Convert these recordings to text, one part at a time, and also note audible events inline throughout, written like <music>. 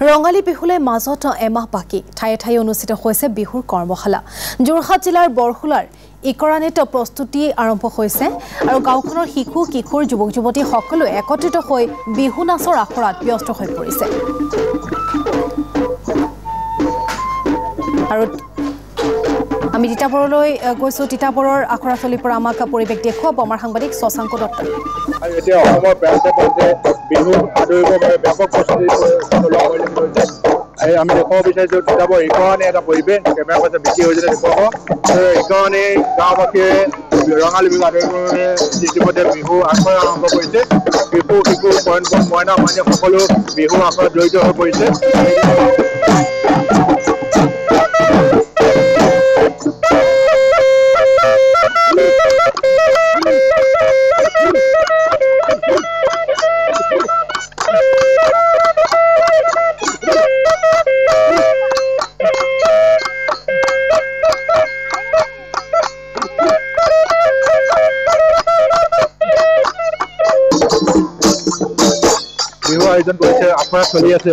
ৰঙালী বিহুলৈ মাজত এমাহ বাকী। ঠায়ে ঠায়ে অনুষ্ঠিত হৈছে বিহুৰ কৰ্মশালা। যোৰহাট জিলাৰ বৰশোলাৰ ইকৰাণিত প্ৰস্তুতি আৰম্ভ হৈছে আৰু গাঁওখনৰ শিশু কিশোৰ যুৱক যুৱতী সকলোৱে একত্ৰিত হৈ বিহু নাচৰ আখৰাত ব্যস্ত হৈ পৰিছে। তিতাবৰলৈ গৈছোঁ। তিতাবৰৰ আখৰাথলীৰ পৰা আমাক পৰিৱেশ দেখুৱাব আমাৰ সাংবাদিক শশাংক এই আমি দেখুৱাব বিচাৰিছোঁ তিতাবৰ ইকৰণে এটা পৰিৱেশ কেমেৰা পাৰ্চন বেছি হৈছে দেখুৱাব। আৰু ইকৰণে গাঁওবাসীয়ে ৰঙালী বিহু বাবে ইতিমধ্যে বিহু আখৰা আৰম্ভ কৰিছে। শিশু পইণ্ট মইনা মইনা সকলো বিহু আখৰাত জড়িত হৈ পৰিছে। Woo! <laughs> বিহু আয়োজন কৰিছে আখৰা চলি আছে।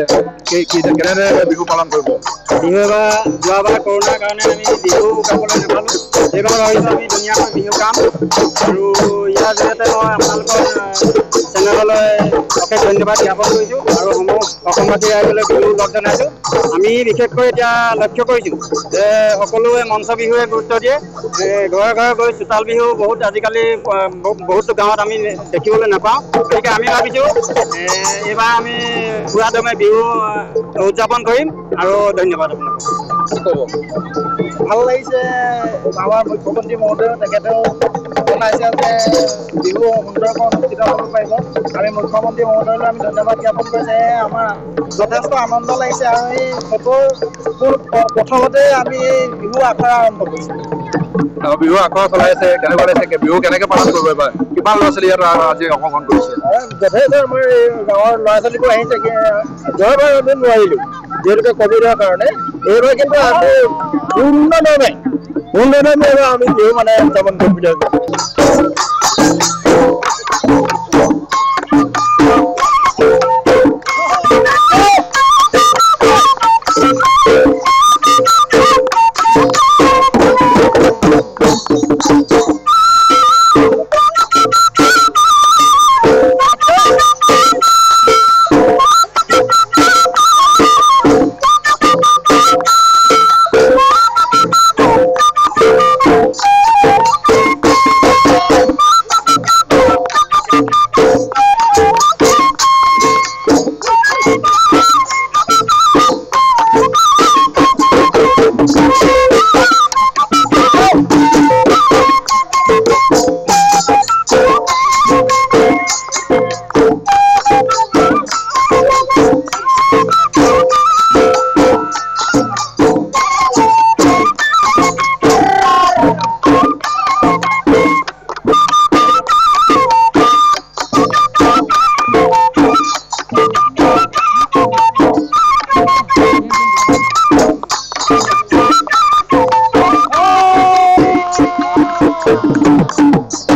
কেনেদৰে বিহু পালন কৰিব? বিহু এবাৰ যোৱাবাৰ কৰোণাৰ কাৰণে আমি বিহু গাবলৈ নাপালোঁ। এইবাৰ ভাবিছোঁ আমি ধুনীয়াকৈ বিহু গাম। আৰু ইয়াৰ জৰিয়তে মই আপোনালোকৰ চেনেললৈ অশেষ ধন্যবাদ জ্ঞাপন কৰিছোঁ আৰু সমূহ অসমবাসী ৰাইজলৈ বিহু লগ জনাইছোঁ। আমি বিশেষকৈ এতিয়া লক্ষ্য কৰিছোঁ যে সকলোৱে মঞ্চ বিহুৱে গুৰুত্ব দিয়ে। ঘৰে ঘৰে গৈ চোতাল বিহু বহুত আজিকালি বহুত গাঁৱত আমি দেখিবলৈ নাপাওঁ। গতিকে আমি ভাবিছোঁ এইবাৰ আমি পুৰা দমে বিহু উদযাপন কৰিম আৰু ধন্যবাদ আপোনাক ভাল লাগিছে আমাৰ মুখ্যমন্ত্ৰী মহোদয় তেখেতেও জনাইছে যে বিহু সুন্দৰকৈ অনুষ্ঠিত কৰিব পাৰিব আমি মুখ্যমন্ত্ৰী মহোদয়লৈ আমি ধন্যবাদ জ্ঞাপন কৰিছে আমাৰ যথেষ্ট আনন্দ লাগিছে আৰু এই ফটোৰ প্ৰথমতে আমি বিহু আখৰা আৰম্ভ কৰিছোঁ বিহু আখৰা চলাই আছে কেনেকুৱা লাগিছে বিহু কেনেকে পালন কৰিব এইবাৰ? কিমান ল'ৰা ছোৱালী ইয়াত আজি অংশগ্ৰহণ কৰিছে? যথেষ্ট আমাৰ এই গাঁৱৰ ল'ৰা ছোৱালীবোৰ আহিছে যোৱাবাৰ আমি নোৱাৰিলোঁ যিহেতুকে ক'ভিডৰ কাৰণে এইবাৰ কিন্তু আমি পূৰ্ণদমে পূৰ্ণদমে এইবাৰ আমি বিহু মানে উদযাপন কৰিম বুলি ভাবিছোঁ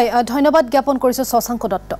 হয় ধন্যবাদ জ্ঞাপন কৰিছোঁ শশাংক দত্ত